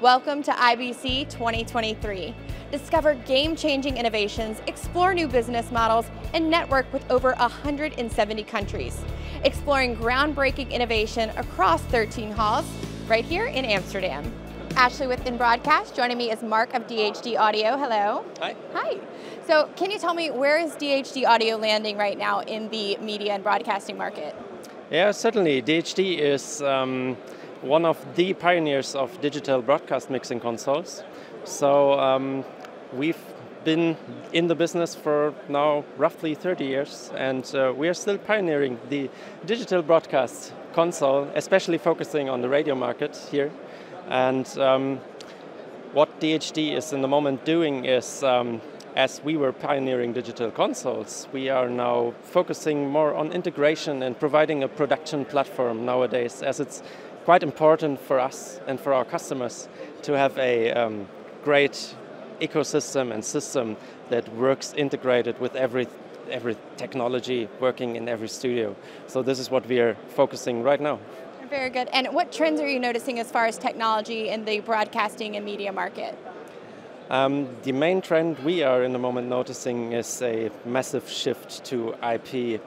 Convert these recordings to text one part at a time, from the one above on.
Welcome to IBC 2023. Discover game-changing innovations, explore new business models, and network with over 170 countries. Exploring groundbreaking innovation across 13 halls, right here in Amsterdam. Ashley with InBroadcast. Joining me is Marc of DHD Audio. Hello. Hi. Hi. So, can you tell me where is DHD Audio landing right now in the media and broadcasting market? Yeah, certainly. DHD is um, one of the pioneers of digital broadcast mixing consoles. So um, we've been in the business for now roughly 30 years, and uh, we are still pioneering the digital broadcast console, especially focusing on the radio market here. And um, what DHD is in the moment doing is, um, as we were pioneering digital consoles, we are now focusing more on integration and providing a production platform nowadays, as it's quite important for us and for our customers to have a um, great ecosystem and system that works integrated with every every technology working in every studio. So this is what we are focusing right now. Very good. And what trends are you noticing as far as technology in the broadcasting and media market? Um, the main trend we are in the moment noticing is a massive shift to IP,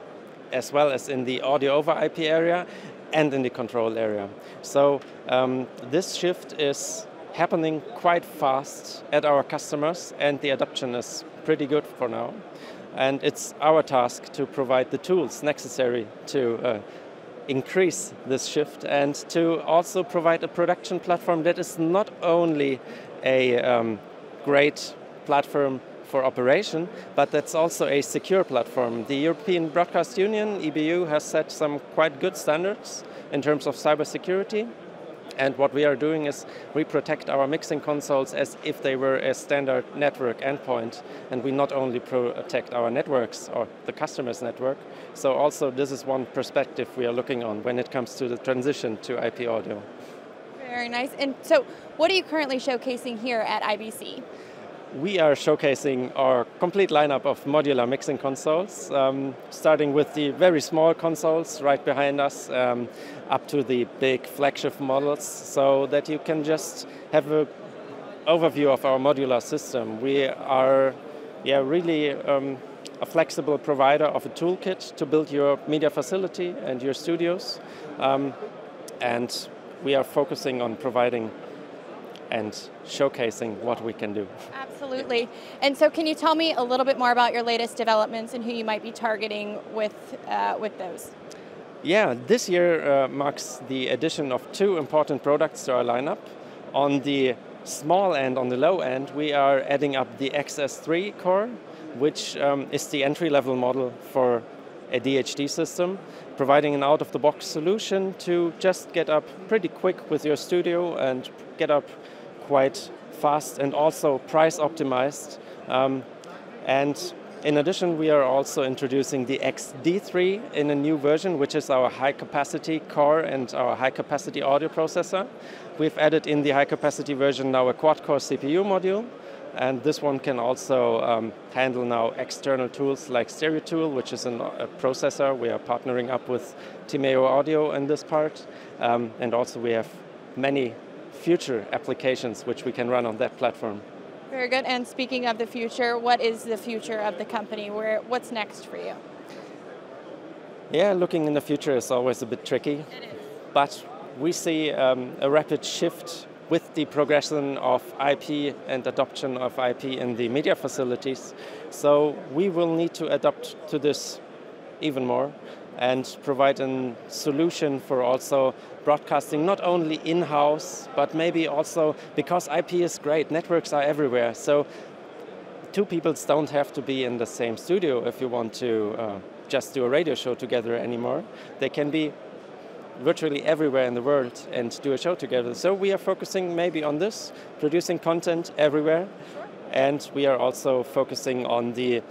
as well as in the audio over IP area and in the control area. So um, this shift is happening quite fast at our customers, and the adoption is pretty good for now. And it's our task to provide the tools necessary to uh, increase this shift and to also provide a production platform that is not only a um, great platform for operation, but that's also a secure platform. The European Broadcast Union, EBU, has set some quite good standards in terms of cybersecurity. And what we are doing is we protect our mixing consoles as if they were a standard network endpoint. And we not only protect our networks or the customer's network, so also this is one perspective we are looking on when it comes to the transition to IP audio. Very nice. And so, what are you currently showcasing here at IBC? We are showcasing our complete lineup of modular mixing consoles, um, starting with the very small consoles right behind us, um, up to the big flagship models, so that you can just have an overview of our modular system. We are, yeah, really um, a flexible provider of a toolkit to build your media facility and your studios, um, and we are focusing on providing and showcasing what we can do. Absolutely. And so, can you tell me a little bit more about your latest developments and who you might be targeting with, uh, with those? Yeah, this year uh, marks the addition of two important products to our lineup. On the small end, on the low end, we are adding up the XS3 core, which um, is the entry level model for a DHD system, providing an out of the box solution to just get up pretty quick with your studio and get up quite fast and also price optimized. Um, and in addition, we are also introducing the XD3 in a new version, which is our high capacity core and our high capacity audio processor. We've added in the high capacity version now a quad core CPU module. And this one can also um, handle now external tools like Stereo Tool, which is an, a processor. We are partnering up with Thimeo Audio in this part. Um, and also we have many future applications which we can run on that platform. Very good. And speaking of the future, what is the future of the company? Where, what's next for you? Yeah, looking in the future is always a bit tricky. But we see um, a rapid shift with the progression of IP and adoption of IP in the media facilities. So we will need to adapt to this even more and provide a solution for also broadcasting not only in-house but maybe also because IP is great networks are everywhere. So two people don't have to be in the same studio if you want to uh, just do a radio show together anymore. They can be virtually everywhere in the world and do a show together. So we are focusing maybe on this producing content everywhere and we are also focusing on the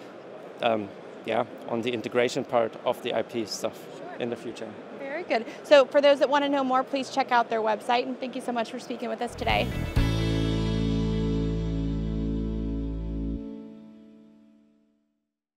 um, yeah, on the integration part of the IP stuff in the future. Very good. So for those that want to know more, please check out their website and thank you so much for speaking with us today.